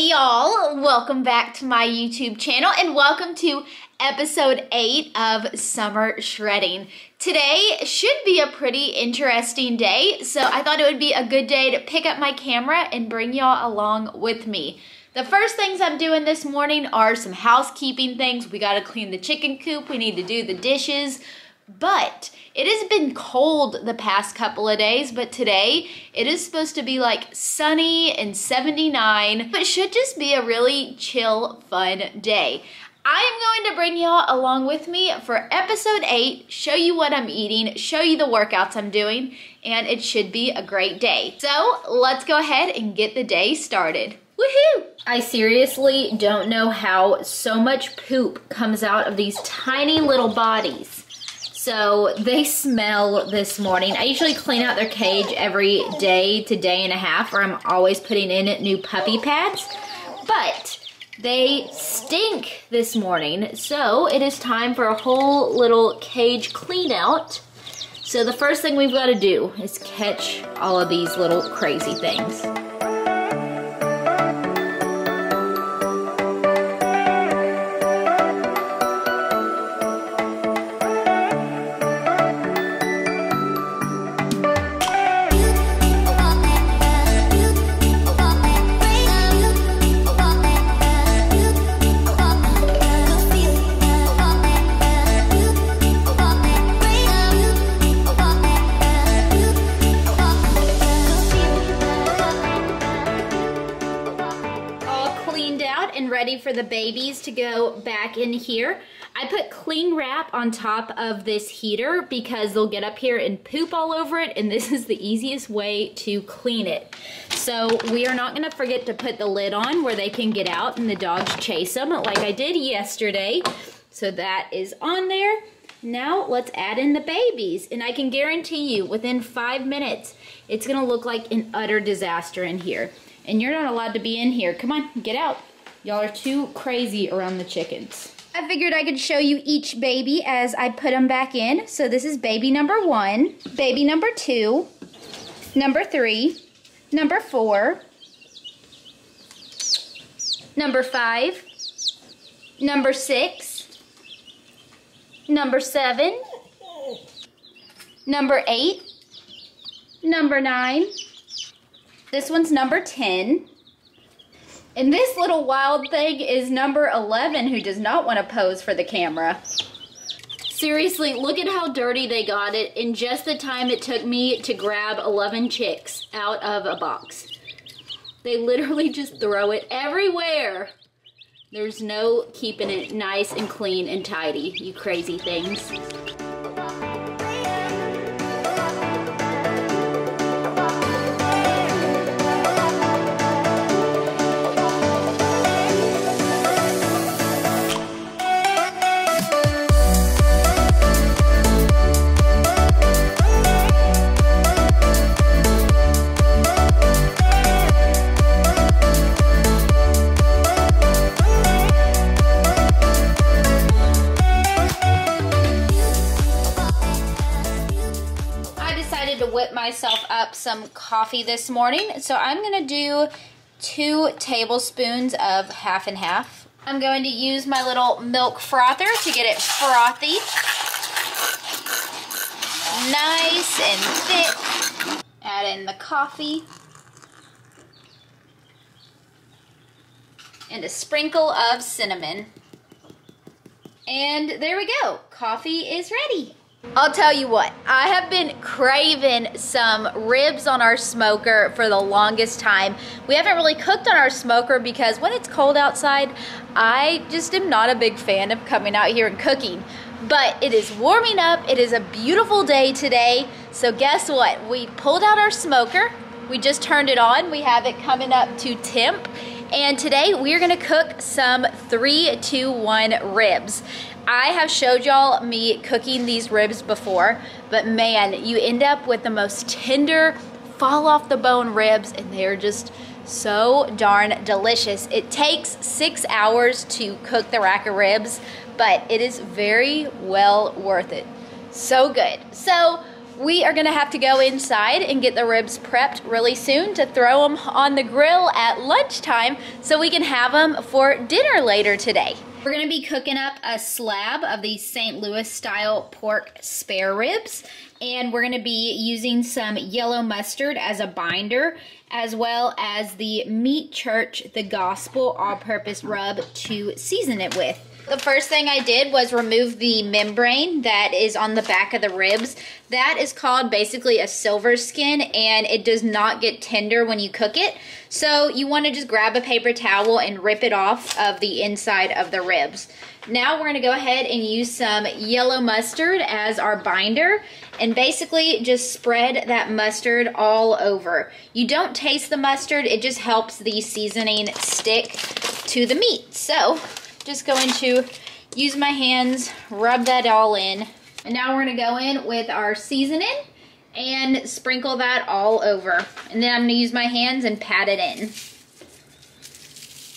Hey y'all, welcome back to my YouTube channel and welcome to episode 8 of Summer Shredding. Today should be a pretty interesting day, so I thought it would be a good day to pick up my camera and bring y'all along with me. The first things I'm doing this morning are some housekeeping things. We gotta clean the chicken coop, we need to do the dishes, but it has been cold the past couple of days, but today it is supposed to be like sunny and 79. It should just be a really chill, fun day. I am going to bring y'all along with me for episode 8, show you what I'm eating, show you the workouts I'm doing, and it should be a great day. So let's go ahead and get the day started. Woohoo! I seriously don't know how so much poop comes out of these tiny little bodies. So they smell this morning. I usually clean out their cage every day to day and a half, or I'm always putting in new puppy pads. But they stink this morning, so it is time for a whole little cage clean out. So the first thing we've got to do is catch all of these little crazy things. Ready for the babies to go back in here. I put cling wrap on top of this heater because they'll get up here and poop all over it and this is the easiest way to clean it. So we are not gonna forget to put the lid on where they can get out and the dogs chase them like I did yesterday. So that is on there. Now let's add in the babies and I can guarantee you within five minutes it's gonna look like an utter disaster in here. And you're not allowed to be in here. Come on, get out. Y'all are too crazy around the chickens. I figured I could show you each baby as I put them back in. So this is baby number one, baby number two, number three, number four, number five, number six, number seven, number eight, number nine, this one's number 10, and this little wild thing is number 11 who does not want to pose for the camera. Seriously, look at how dirty they got it in just the time it took me to grab 11 chicks out of a box. They literally just throw it everywhere. There's no keeping it nice and clean and tidy, you crazy things. Some coffee this morning. So I'm going to do two tablespoons of half and half. I'm going to use my little milk frother to get it frothy. Nice and thick. Add in the coffee. And a sprinkle of cinnamon. And there we go. Coffee is ready. I'll tell you what, I have been craving some ribs on our smoker for the longest time. We haven't really cooked on our smoker because when it's cold outside, I just am not a big fan of coming out here and cooking. But it is warming up, it is a beautiful day today, so guess what? We pulled out our smoker, we just turned it on, we have it coming up to temp, and today we're gonna cook some 3-2-1 ribs. I have showed y'all me cooking these ribs before, but man, you end up with the most tender, fall off the bone ribs, and they're just so darn delicious. It takes six hours to cook the rack of ribs, but it is very well worth it. So good. So we are gonna have to go inside and get the ribs prepped really soon to throw them on the grill at lunchtime so we can have them for dinner later today. We're gonna be cooking up a slab of these St. Louis style pork spare ribs and we're gonna be using some yellow mustard as a binder as well as the Meat Church The Gospel all-purpose rub to season it with. The first thing I did was remove the membrane that is on the back of the ribs. That is called basically a silver skin and it does not get tender when you cook it. So you want to just grab a paper towel and rip it off of the inside of the ribs. Now we're going to go ahead and use some yellow mustard as our binder and basically just spread that mustard all over. You don't taste the mustard, it just helps the seasoning stick to the meat. So just going to use my hands, rub that all in. And now we're gonna go in with our seasoning and sprinkle that all over. And then I'm gonna use my hands and pat it in.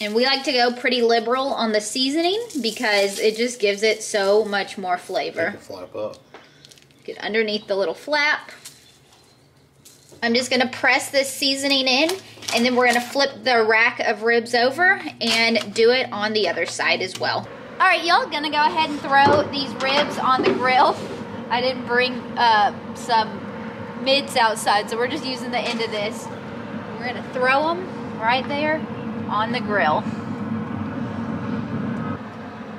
And we like to go pretty liberal on the seasoning because it just gives it so much more flavor. flap up. Get underneath the little flap. I'm just gonna press this seasoning in and then we're gonna flip the rack of ribs over and do it on the other side as well. All right, y'all, gonna go ahead and throw these ribs on the grill. I didn't bring uh, some mitts outside, so we're just using the end of this. We're gonna throw them right there on the grill.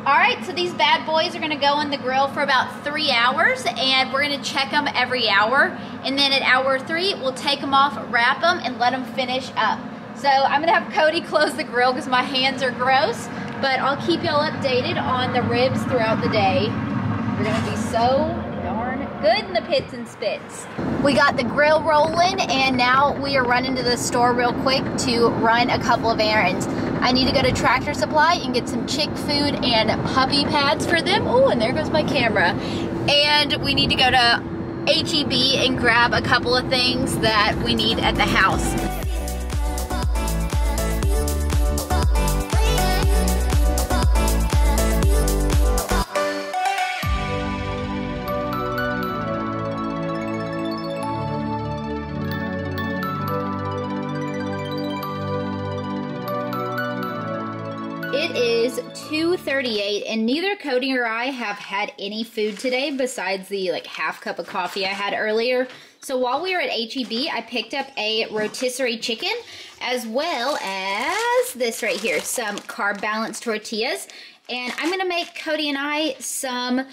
All right, so these bad boys are gonna go on the grill for about three hours and we're gonna check them every hour. And then at hour three, we'll take them off, wrap them, and let them finish up. So I'm gonna have Cody close the grill because my hands are gross, but I'll keep y'all updated on the ribs throughout the day. They're gonna be so good in the pits and spits. We got the grill rolling and now we are running to the store real quick to run a couple of errands. I need to go to Tractor Supply and get some chick food and puppy pads for them. Oh, and there goes my camera. And we need to go to HEB and grab a couple of things that we need at the house. It is 2.38 and neither Cody or I have had any food today besides the like half cup of coffee I had earlier. So while we were at HEB, I picked up a rotisserie chicken as well as this right here, some carb balanced tortillas. And I'm gonna make Cody and I some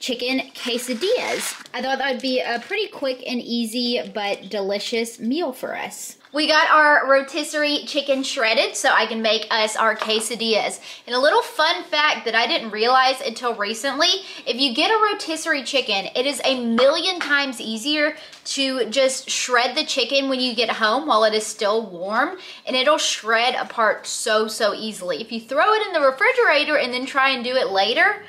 chicken quesadillas. I thought that would be a pretty quick and easy but delicious meal for us. We got our rotisserie chicken shredded so I can make us our quesadillas. And a little fun fact that I didn't realize until recently, if you get a rotisserie chicken, it is a million times easier to just shred the chicken when you get home while it is still warm and it'll shred apart so, so easily. If you throw it in the refrigerator and then try and do it later,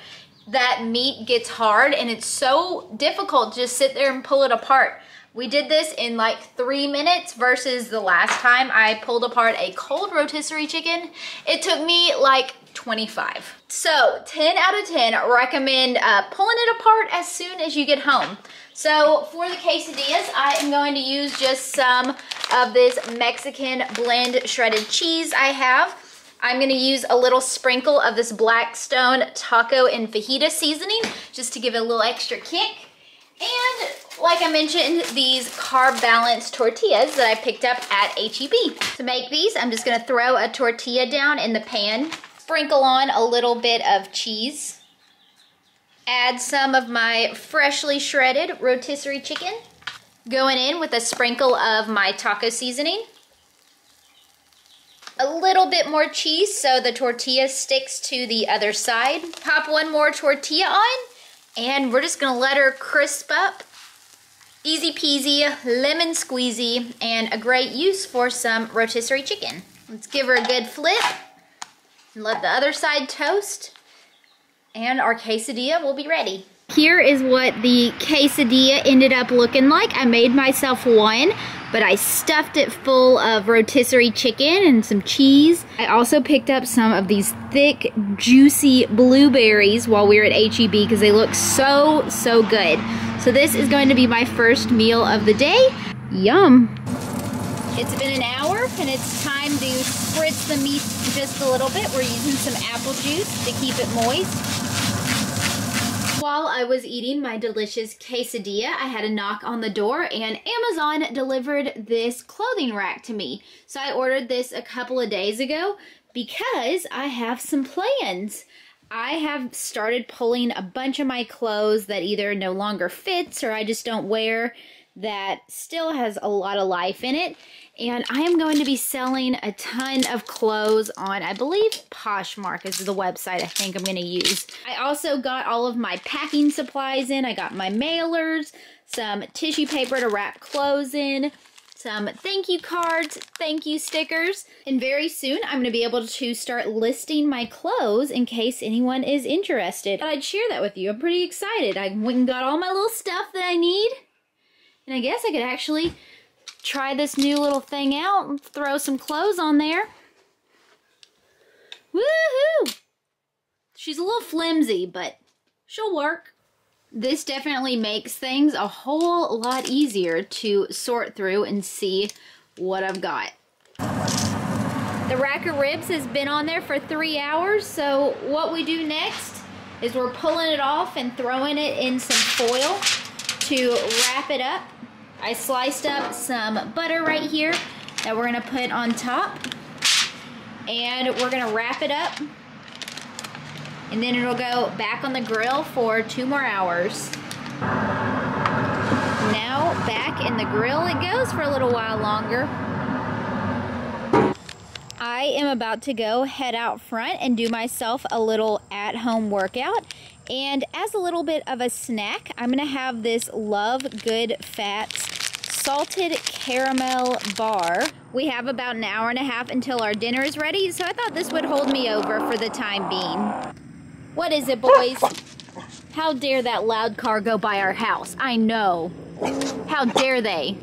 that meat gets hard and it's so difficult to just sit there and pull it apart. We did this in like three minutes versus the last time I pulled apart a cold rotisserie chicken. It took me like 25. So 10 out of 10 recommend uh, pulling it apart as soon as you get home. So for the quesadillas, I am going to use just some of this Mexican blend shredded cheese I have. I'm gonna use a little sprinkle of this Blackstone taco and fajita seasoning just to give it a little extra kick. And like I mentioned, these carb balanced tortillas that I picked up at HEB. To make these, I'm just gonna throw a tortilla down in the pan, sprinkle on a little bit of cheese, add some of my freshly shredded rotisserie chicken, going in with a sprinkle of my taco seasoning, a little bit more cheese so the tortilla sticks to the other side. Pop one more tortilla on and we're just gonna let her crisp up. Easy peasy, lemon squeezy, and a great use for some rotisserie chicken. Let's give her a good flip and let the other side toast and our quesadilla will be ready. Here is what the quesadilla ended up looking like. I made myself one, but I stuffed it full of rotisserie chicken and some cheese. I also picked up some of these thick, juicy blueberries while we were at HEB because they look so, so good. So this is going to be my first meal of the day. Yum. It's been an hour and it's time to spritz the meat just a little bit. We're using some apple juice to keep it moist. While I was eating my delicious quesadilla, I had a knock on the door and Amazon delivered this clothing rack to me. So I ordered this a couple of days ago because I have some plans. I have started pulling a bunch of my clothes that either no longer fits or I just don't wear that still has a lot of life in it. And I am going to be selling a ton of clothes on, I believe Poshmark is the website I think I'm going to use. I also got all of my packing supplies in. I got my mailers, some tissue paper to wrap clothes in, some thank you cards, thank you stickers, and very soon I'm going to be able to start listing my clothes in case anyone is interested. I'd share that with you. I'm pretty excited. I went and got all my little stuff that I need, and I guess I could actually try this new little thing out and throw some clothes on there. Woohoo! She's a little flimsy, but she'll work. This definitely makes things a whole lot easier to sort through and see what I've got. The rack of ribs has been on there for three hours, so what we do next is we're pulling it off and throwing it in some foil to wrap it up I sliced up some butter right here that we're gonna put on top. And we're gonna wrap it up. And then it'll go back on the grill for two more hours. Now back in the grill it goes for a little while longer. I am about to go head out front and do myself a little at-home workout. And as a little bit of a snack, I'm gonna have this Love Good Fats salted caramel bar. We have about an hour and a half until our dinner is ready, so I thought this would hold me over for the time being. What is it, boys? How dare that loud car go by our house? I know. How dare they?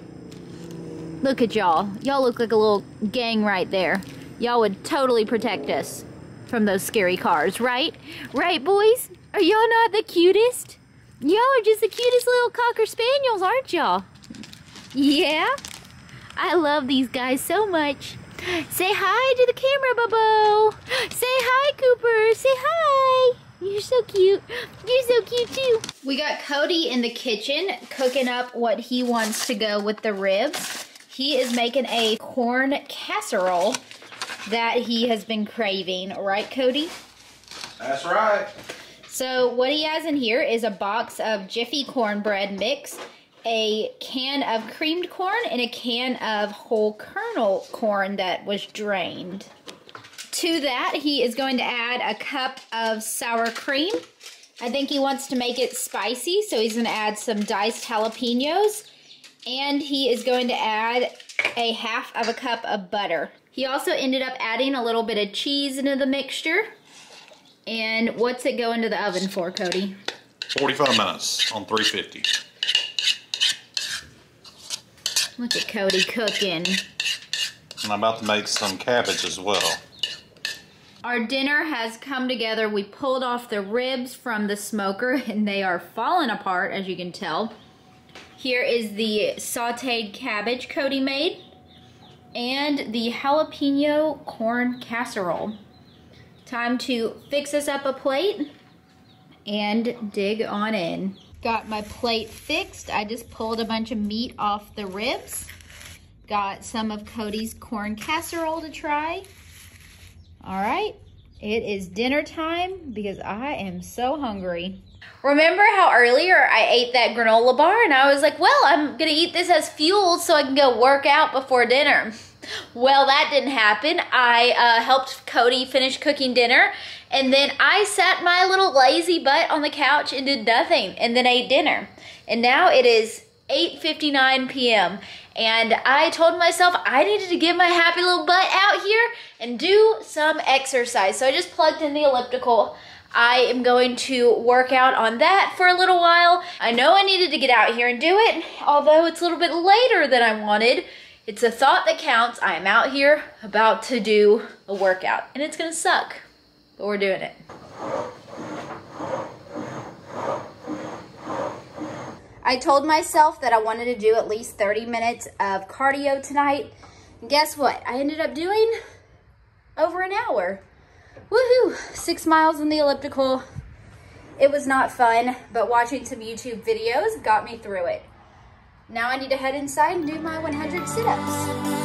Look at y'all. Y'all look like a little gang right there. Y'all would totally protect us from those scary cars, right? Right, boys? Are y'all not the cutest? Y'all are just the cutest little cocker spaniels, aren't y'all? Yeah? I love these guys so much. Say hi to the camera, Bubbo. Say hi, Cooper. Say hi. You're so cute. You're so cute, too. We got Cody in the kitchen cooking up what he wants to go with the ribs. He is making a corn casserole that he has been craving. Right, Cody? That's right. So what he has in here is a box of Jiffy cornbread mix a can of creamed corn and a can of whole kernel corn that was drained. To that, he is going to add a cup of sour cream. I think he wants to make it spicy, so he's going to add some diced jalapenos. And he is going to add a half of a cup of butter. He also ended up adding a little bit of cheese into the mixture. And what's it go into the oven for, Cody? 45 minutes on 350. Look at Cody cooking. And I'm about to make some cabbage as well. Our dinner has come together. We pulled off the ribs from the smoker and they are falling apart as you can tell. Here is the sauteed cabbage Cody made and the jalapeno corn casserole. Time to fix us up a plate and dig on in. Got my plate fixed. I just pulled a bunch of meat off the ribs. Got some of Cody's corn casserole to try. All right, it is dinner time because I am so hungry. Remember how earlier I ate that granola bar and I was like, well, I'm gonna eat this as fuel so I can go work out before dinner. Well, that didn't happen. I uh, helped Cody finish cooking dinner, and then I sat my little lazy butt on the couch and did nothing, and then ate dinner. And now it is 8.59 p.m. And I told myself I needed to get my happy little butt out here and do some exercise. So I just plugged in the elliptical. I am going to work out on that for a little while. I know I needed to get out here and do it, although it's a little bit later than I wanted it's a thought that counts. I am out here about to do a workout and it's gonna suck, but we're doing it. I told myself that I wanted to do at least 30 minutes of cardio tonight. And guess what? I ended up doing over an hour. Woohoo! Six miles on the elliptical. It was not fun, but watching some YouTube videos got me through it. Now I need to head inside and do my 100 sit-ups.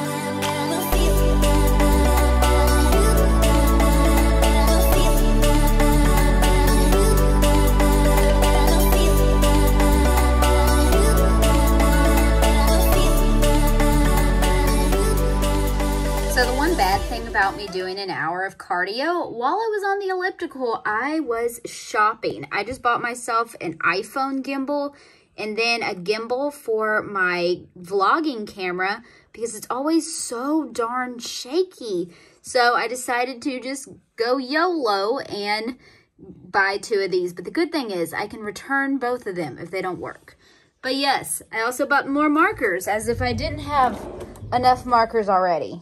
So the one bad thing about me doing an hour of cardio, while I was on the elliptical, I was shopping. I just bought myself an iPhone gimbal and then a gimbal for my vlogging camera because it's always so darn shaky. So I decided to just go YOLO and buy two of these. But the good thing is I can return both of them if they don't work. But yes, I also bought more markers as if I didn't have enough markers already.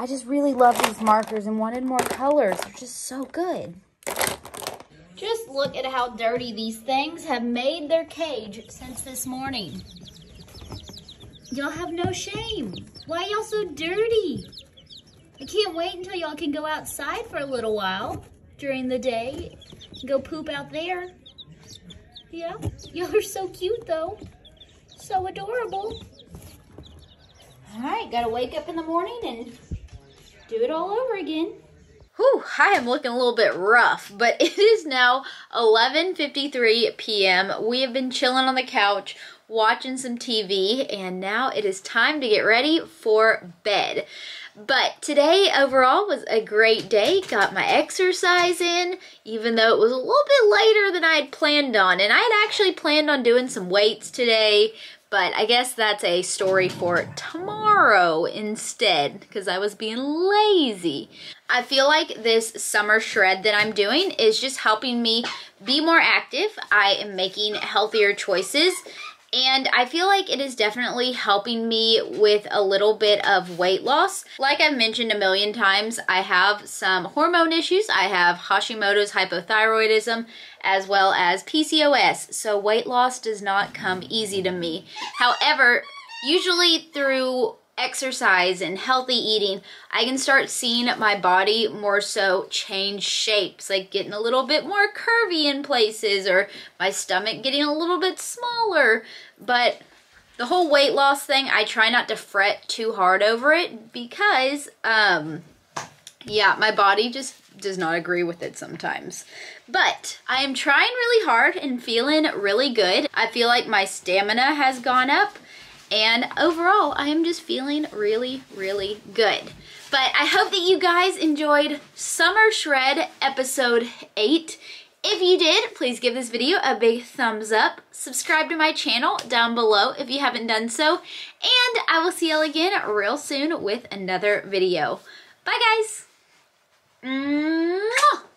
I just really love these markers and wanted more colors. They're just so good. Just look at how dirty these things have made their cage since this morning. Y'all have no shame. Why y'all so dirty? I can't wait until y'all can go outside for a little while during the day. Go poop out there. Yeah, y'all are so cute though. So adorable. All right, gotta wake up in the morning and do it all over again. Whew, I am looking a little bit rough, but it is now 11.53 p.m. We have been chilling on the couch, watching some TV, and now it is time to get ready for bed. But today overall was a great day. Got my exercise in, even though it was a little bit later than I had planned on. And I had actually planned on doing some weights today, but I guess that's a story for tomorrow instead because I was being lazy. I feel like this summer shred that I'm doing is just helping me be more active. I am making healthier choices and I feel like it is definitely helping me with a little bit of weight loss. Like I've mentioned a million times, I have some hormone issues. I have Hashimoto's hypothyroidism as well as PCOS. So weight loss does not come easy to me. However, usually through exercise and healthy eating, I can start seeing my body more so change shapes, like getting a little bit more curvy in places or my stomach getting a little bit smaller. But the whole weight loss thing, I try not to fret too hard over it because, um, yeah, my body just does not agree with it sometimes. But I am trying really hard and feeling really good. I feel like my stamina has gone up and overall, I am just feeling really, really good. But I hope that you guys enjoyed Summer Shred episode 8. If you did, please give this video a big thumbs up. Subscribe to my channel down below if you haven't done so. And I will see y'all again real soon with another video. Bye, guys. Mwah!